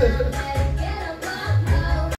Listen.